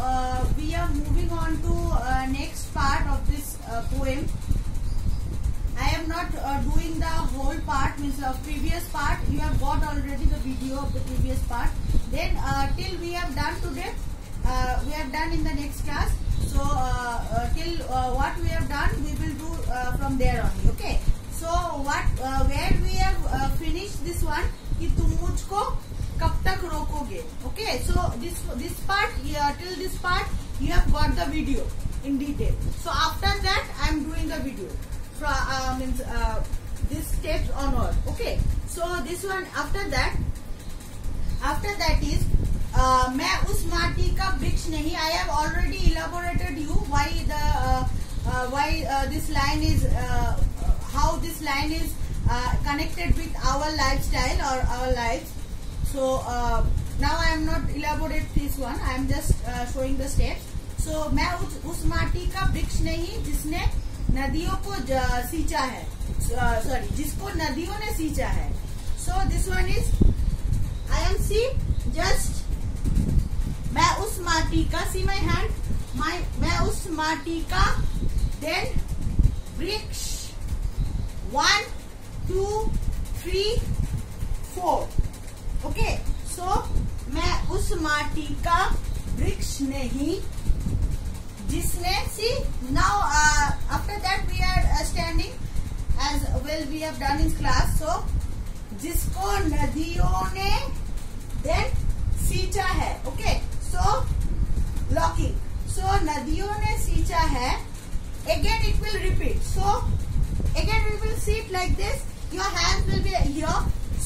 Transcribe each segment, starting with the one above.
uh, we are moving on to uh, next part of this uh, poem. I am not uh, doing the whole part, means the previous part. You have got already the video of the previous part. Then uh, till we have done today, uh, we have done in the next class. So uh, uh, till uh, what we have done, we will do uh, from there only. Okay. So what uh, where we have uh, finished this one कि तुम मुझको तक रोकोगे part yeah, till this part you have got the video in detail so after that i am doing the video from uh, means uh, this steps onward okay so this one after that after that is uh, मैं उस माटी का वृक्ष नहीं I have already elaborated you why the why this line is how this line is uh, connected with our lifestyle or our lives so uh, now i am not elaborate this one. I am just uh, showing the steps. So मैं उस, उस माटी का वृक्ष नहीं जिसने नदियों को सींचा है। सॉरी जिसको नदियों ने सींचा है। So this one is I am see just मैं उस माटी का सी माई हैंड माई मैं उस माटी का देन वृक्ष। वन टू थ्री फोर माटी का वृक्ष नहीं। जिसने see now after that we are standing as well we have done in class so जिसको नदियों ने देन सींचा है ओके सो लॉकिंग सो नदियों ने सींचा है, again it will repeat, so, again we will see it like this, your hands will be here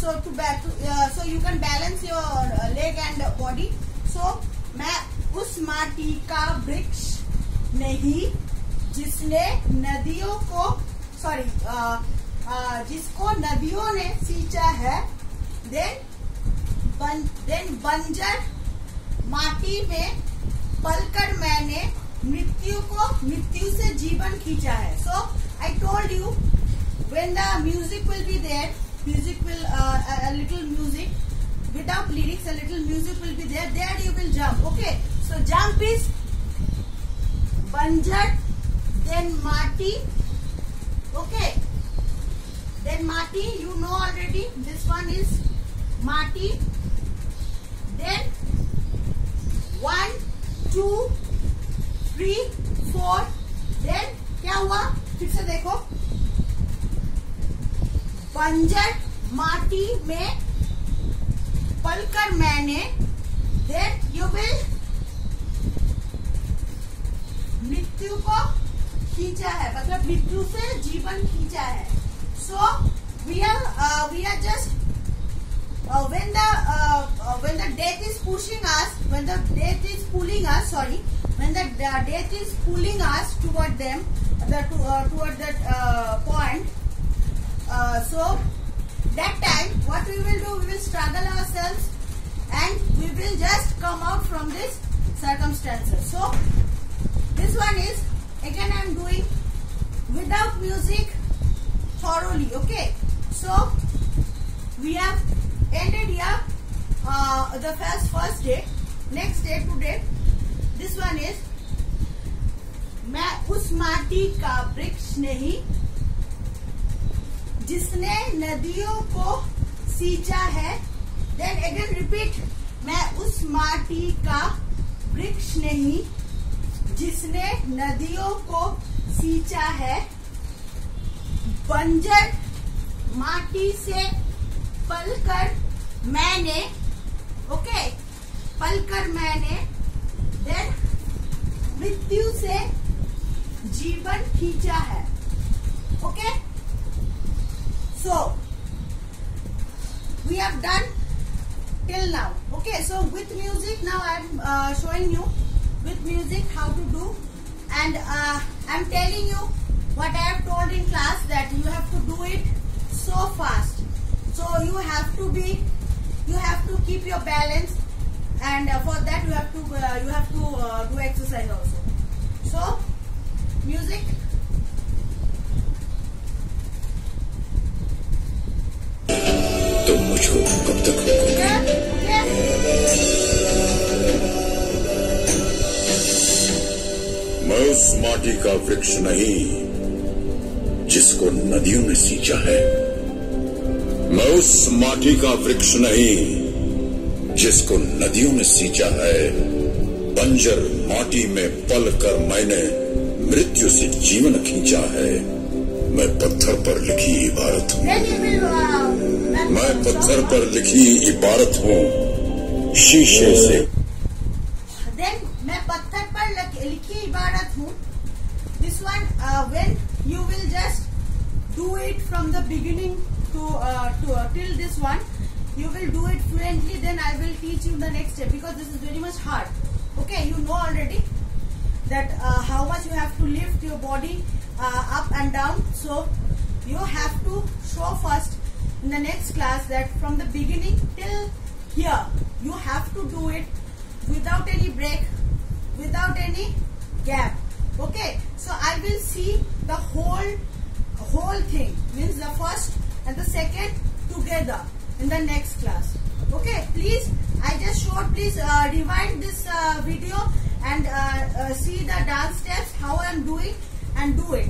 so to back uh, so you can balance your uh, leg and uh, body. So मैं उस माटी का वृक्ष नहीं जिसने नदियों को sorry uh, uh, जिसको नदियों ने सींचा है देन बन, देन बंजर माटी में पलकर मैंने मृत्यु को मृत्यु से जीवन खींचा है। So I told you when the music will be there a, little music without lyrics a little music will be there there you will jump okay so jump is banjar then mati okay then mati you know already this one is mati then one two three four then क्या हुआ फिर से देखो बंजर माटी में पलकर मैंने then you will मृत्यु को खींचा है मतलब मृत्यु से जीवन खींचा है so we are we are just uh, when the uh, uh, when the death is pushing us, when the death is pulling us, sorry, when the uh, death is pulling us toward them, the to, uh, toward that uh, point. Uh, so that time, what we will do, we will struggle ourselves, and we will just come out from this circumstances. So this one is again I am doing without music thoroughly. Okay, so we have ended here uh, the first first day next day today this one is मैं उस माटी का वृक्ष नहीं जिसने नदियों को सींचा है। देन अगेन रिपीट मैं उस माटी का वृक्ष नहीं, जिसने नदियों को सींचा है। बंजर माटी से पलकर मैंने ओके पलकर मैंने देन मृत्यु से जीवन खींचा है okay so we have done till now. Okay so with music now i'm uh, showing you with music how to do. And uh, i'm telling you what i have told in class that you have to do it so fast. So you have to be you have to keep your balance. And uh, for that you have to uh, you have to uh, do exercise also. So music मुझको कब तक yeah. उस माटी का वृक्ष नहीं, जिसको नदियों ने सींचा है। मैं उस माटी का वृक्ष नहीं, जिसको नदियों ने सींचा है। बंजर माटी में पल कर मैंने मृत्यु से जीवन खींचा है। मैं पत्थर पर लिखी इबारत हूँ मैं पत्थर पर लिखी इबारत हूँ, शीशे से। देन मैं पत्थर पर लिखी इबारत हूँ। This one when you will just do it from the beginning to till this one you will do it fluently then I will teach you the next step because this is very much hard okay you know already that how much you have to lift your body up and down so you have to show first in the next class that from the beginning till here you have to do it without any break, without any gap. Okay, so I will see the whole whole thing means the first and the second together in the next class. Okay, please I just showed. Please uh, rewind this uh, video and uh, uh, see the dance steps how I am doing and do it.